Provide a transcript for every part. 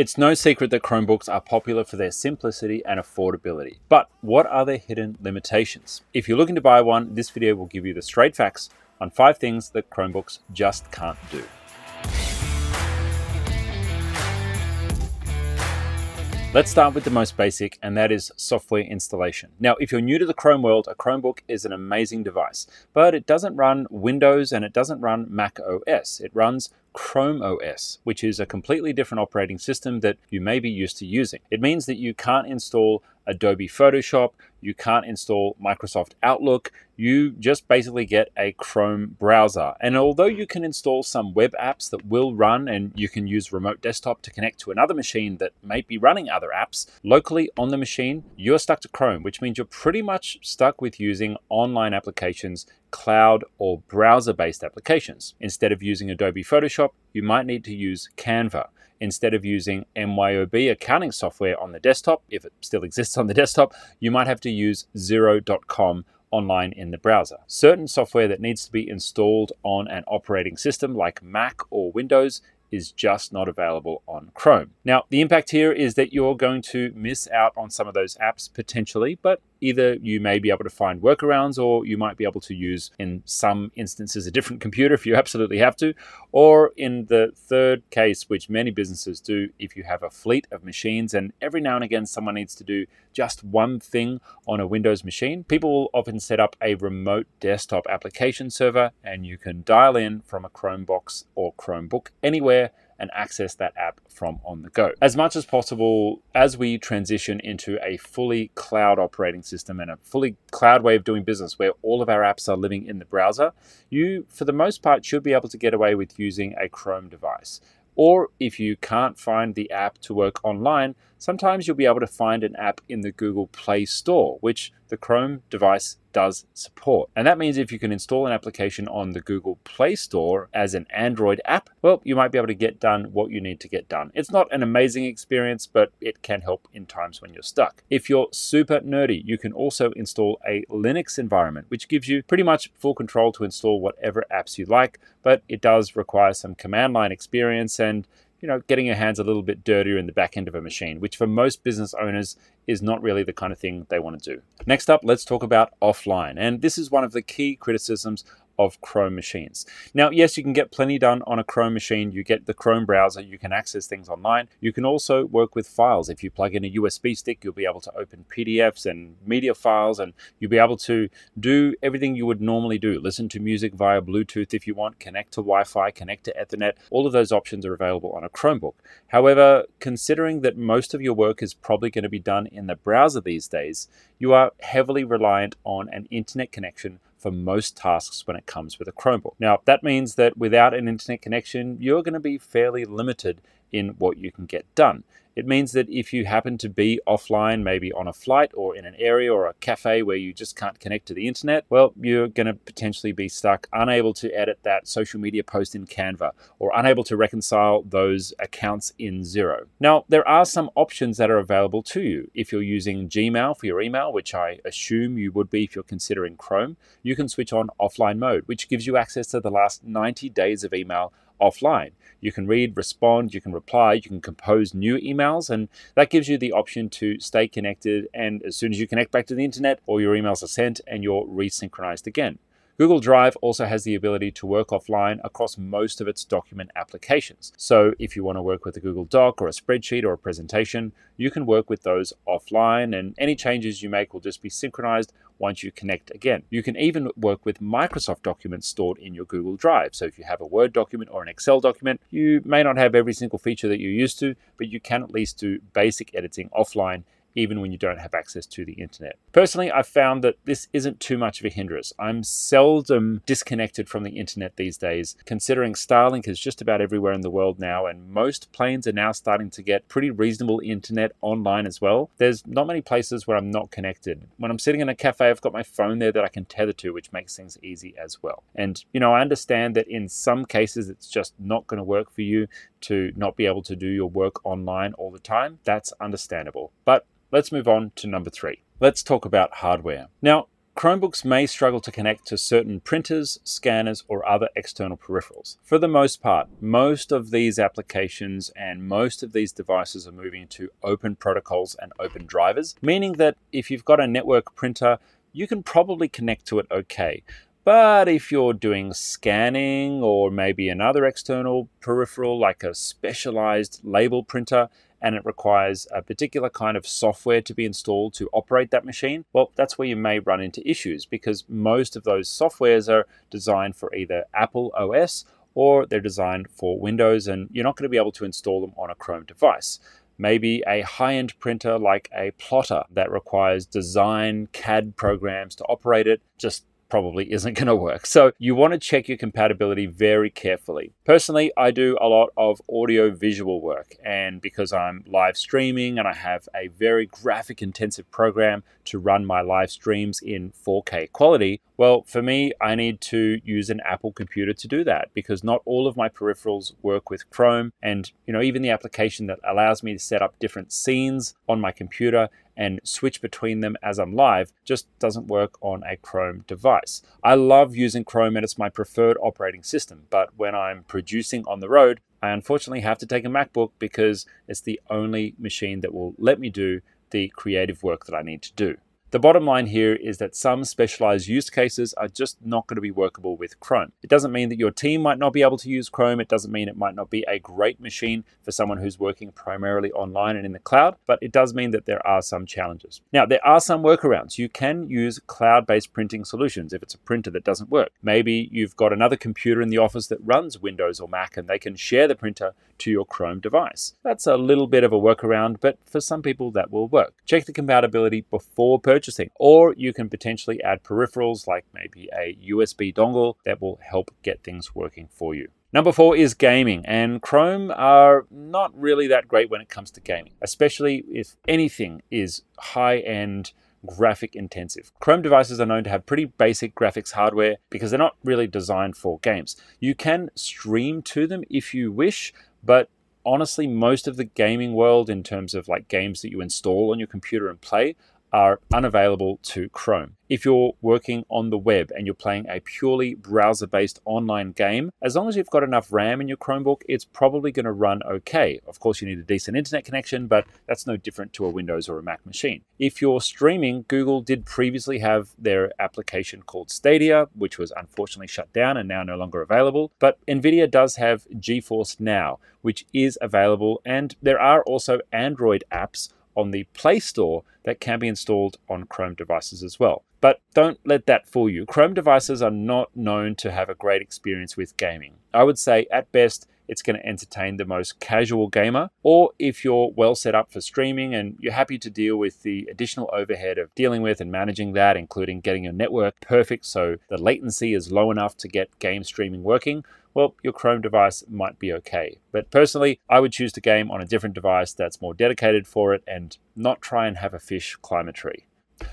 It's no secret that Chromebooks are popular for their simplicity and affordability. But what are their hidden limitations? If you're looking to buy one, this video will give you the straight facts on five things that Chromebooks just can't do. Let's start with the most basic, and that is software installation. Now, if you're new to the Chrome world, a Chromebook is an amazing device, but it doesn't run Windows and it doesn't run Mac OS. It runs Chrome OS, which is a completely different operating system that you may be used to using. It means that you can't install Adobe Photoshop, you can't install Microsoft Outlook, you just basically get a Chrome browser. And although you can install some web apps that will run and you can use remote desktop to connect to another machine that may be running other apps, locally on the machine, you're stuck to Chrome, which means you're pretty much stuck with using online applications cloud or browser based applications. Instead of using Adobe Photoshop, you might need to use Canva. Instead of using MYOB accounting software on the desktop, if it still exists on the desktop, you might have to use Xero.com online in the browser. Certain software that needs to be installed on an operating system like Mac or Windows is just not available on Chrome. Now, the impact here is that you're going to miss out on some of those apps potentially, but either you may be able to find workarounds or you might be able to use in some instances a different computer if you absolutely have to. Or in the third case which many businesses do if you have a fleet of machines and every now and again someone needs to do just one thing on a windows machine people will often set up a remote desktop application server and you can dial in from a chromebox or chromebook anywhere and access that app from on the go. As much as possible, as we transition into a fully cloud operating system and a fully cloud way of doing business where all of our apps are living in the browser, you, for the most part, should be able to get away with using a Chrome device. Or if you can't find the app to work online, sometimes you'll be able to find an app in the Google Play Store, which the Chrome device does support. And that means if you can install an application on the Google Play Store as an Android app, well, you might be able to get done what you need to get done. It's not an amazing experience, but it can help in times when you're stuck. If you're super nerdy, you can also install a Linux environment, which gives you pretty much full control to install whatever apps you like, but it does require some command line experience and you know, getting your hands a little bit dirtier in the back end of a machine, which for most business owners is not really the kind of thing they want to do. Next up, let's talk about offline. And this is one of the key criticisms of Chrome machines. Now, yes, you can get plenty done on a Chrome machine. You get the Chrome browser, you can access things online. You can also work with files. If you plug in a USB stick, you'll be able to open PDFs and media files, and you'll be able to do everything you would normally do. Listen to music via Bluetooth if you want, connect to Wi Fi, connect to Ethernet. All of those options are available on a Chromebook. However, considering that most of your work is probably going to be done in the browser these days, you are heavily reliant on an internet connection for most tasks when it comes with a Chromebook. Now, that means that without an internet connection, you're going to be fairly limited in what you can get done. It means that if you happen to be offline, maybe on a flight or in an area or a cafe where you just can't connect to the internet, well, you're going to potentially be stuck, unable to edit that social media post in Canva or unable to reconcile those accounts in Xero. Now, there are some options that are available to you. If you're using Gmail for your email, which I assume you would be if you're considering Chrome, you can switch on offline mode, which gives you access to the last 90 days of email offline. You can read, respond, you can reply, you can compose new emails, and that gives you the option to stay connected. And as soon as you connect back to the internet, all your emails are sent and you're resynchronized again. Google Drive also has the ability to work offline across most of its document applications. So if you want to work with a Google Doc or a spreadsheet or a presentation, you can work with those offline and any changes you make will just be synchronized once you connect again. You can even work with Microsoft documents stored in your Google Drive. So if you have a Word document or an Excel document, you may not have every single feature that you're used to, but you can at least do basic editing offline even when you don't have access to the internet. Personally, I've found that this isn't too much of a hindrance. I'm seldom disconnected from the internet these days, considering Starlink is just about everywhere in the world now, and most planes are now starting to get pretty reasonable internet online as well. There's not many places where I'm not connected. When I'm sitting in a cafe, I've got my phone there that I can tether to, which makes things easy as well. And, you know, I understand that in some cases it's just not going to work for you to not be able to do your work online all the time. That's understandable. But Let's move on to number three. Let's talk about hardware. Now, Chromebooks may struggle to connect to certain printers, scanners, or other external peripherals. For the most part, most of these applications and most of these devices are moving to open protocols and open drivers, meaning that if you've got a network printer, you can probably connect to it okay. But if you're doing scanning or maybe another external peripheral like a specialized label printer, and it requires a particular kind of software to be installed to operate that machine, well, that's where you may run into issues because most of those softwares are designed for either Apple OS or they're designed for Windows, and you're not going to be able to install them on a Chrome device. Maybe a high end printer like a plotter that requires design CAD programs to operate it just probably isn't going to work. So you want to check your compatibility very carefully. Personally, I do a lot of audio visual work, and because I'm live streaming and I have a very graphic intensive program to run my live streams in 4K quality, well, for me, I need to use an Apple computer to do that because not all of my peripherals work with Chrome, and you know, even the application that allows me to set up different scenes on my computer and switch between them as I'm live just doesn't work on a Chrome device. I love using Chrome and it's my preferred operating system, but when I'm producing on the road, I unfortunately have to take a MacBook because it's the only machine that will let me do the creative work that I need to do. The bottom line here is that some specialized use cases are just not going to be workable with Chrome. It doesn't mean that your team might not be able to use Chrome. It doesn't mean it might not be a great machine for someone who's working primarily online and in the cloud, but it does mean that there are some challenges. Now, there are some workarounds. You can use cloud based printing solutions if it's a printer that doesn't work. Maybe you've got another computer in the office that runs Windows or Mac and they can share the printer to your Chrome device. That's a little bit of a workaround, but for some people that will work. Check the compatibility before purchasing purchasing. Or you can potentially add peripherals like maybe a USB dongle that will help get things working for you. Number four is gaming, and Chrome are not really that great when it comes to gaming, especially if anything is high end graphic intensive. Chrome devices are known to have pretty basic graphics hardware because they're not really designed for games. You can stream to them if you wish, but honestly, most of the gaming world, in terms of like games that you install on your computer and play, are unavailable to Chrome. If you're working on the web and you're playing a purely browser based online game, as long as you've got enough RAM in your Chromebook, it's probably going to run okay. Of course, you need a decent internet connection, but that's no different to a Windows or a Mac machine. If you're streaming, Google did previously have their application called Stadia, which was unfortunately shut down and now no longer available. But NVIDIA does have GeForce Now, which is available, and there are also Android apps on the Play Store that can be installed on Chrome devices as well. But don't let that fool you. Chrome devices are not known to have a great experience with gaming. I would say, at best, it's going to entertain the most casual gamer. Or if you're well set up for streaming and you're happy to deal with the additional overhead of dealing with and managing that, including getting your network perfect so the latency is low enough to get game streaming working, well, your Chrome device might be okay. But personally, I would choose to game on a different device that's more dedicated for it and not try and have a fish climb a tree.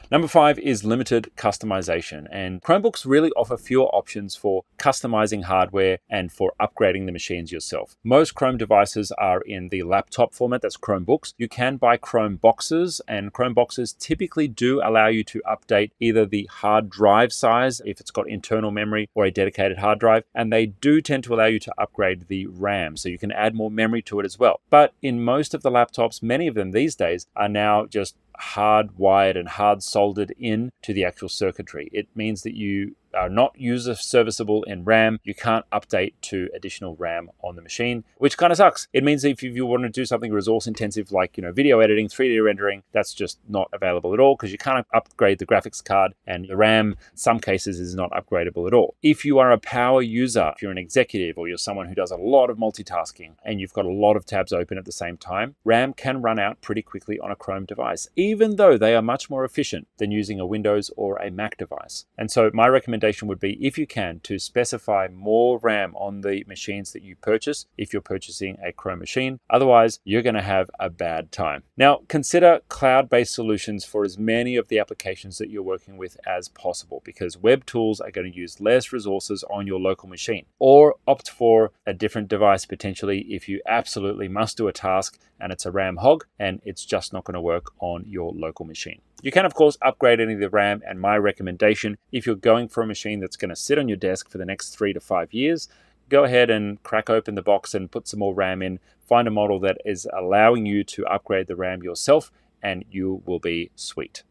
Number five is limited customization, and Chromebooks really offer fewer options for customizing hardware and for upgrading the machines yourself. Most Chrome devices are in the laptop format, that's Chromebooks. You can buy Chrome boxes, and Chrome boxes typically do allow you to update either the hard drive size, if it's got internal memory, or a dedicated hard drive, and they do tend to allow you to upgrade the RAM, so you can add more memory to it as well. But in most of the laptops, many of them these days are now just hardwired and hard soldered in to the actual circuitry. It means that you are not user serviceable in RAM. You can't update to additional RAM on the machine, which kind of sucks. It means if you want to do something resource intensive like, you know, video editing, 3D rendering, that's just not available at all because you can't upgrade the graphics card and the RAM, in some cases, is not upgradable at all. If you are a power user, if you're an executive or you're someone who does a lot of multitasking and you've got a lot of tabs open at the same time, RAM can run out pretty quickly on a Chrome device, even though they are much more efficient than using a Windows or a Mac device. And so my recommendation recommendation would be, if you can, to specify more RAM on the machines that you purchase if you're purchasing a Chrome machine. Otherwise, you're going to have a bad time. Now, consider cloud based solutions for as many of the applications that you're working with as possible because web tools are going to use less resources on your local machine. Or opt for a different device potentially if you absolutely must do a task and it's a RAM hog and it's just not going to work on your local machine. You can, of course, upgrade any of the RAM, and my recommendation if you're going for a machine that's going to sit on your desk for the next three to five years, go ahead and crack open the box and put some more RAM in. Find a model that is allowing you to upgrade the RAM yourself, and you will be sweet.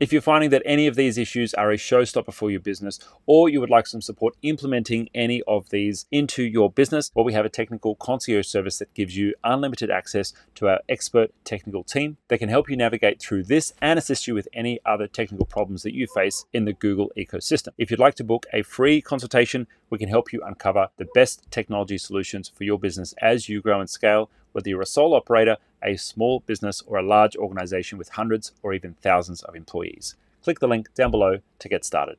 If you're finding that any of these issues are a showstopper for your business, or you would like some support implementing any of these into your business, well, we have a technical concierge service that gives you unlimited access to our expert technical team that can help you navigate through this and assist you with any other technical problems that you face in the Google ecosystem. If you'd like to book a free consultation, we can help you uncover the best technology solutions for your business as you grow and scale whether you're a sole operator, a small business, or a large organization with hundreds or even thousands of employees. Click the link down below to get started.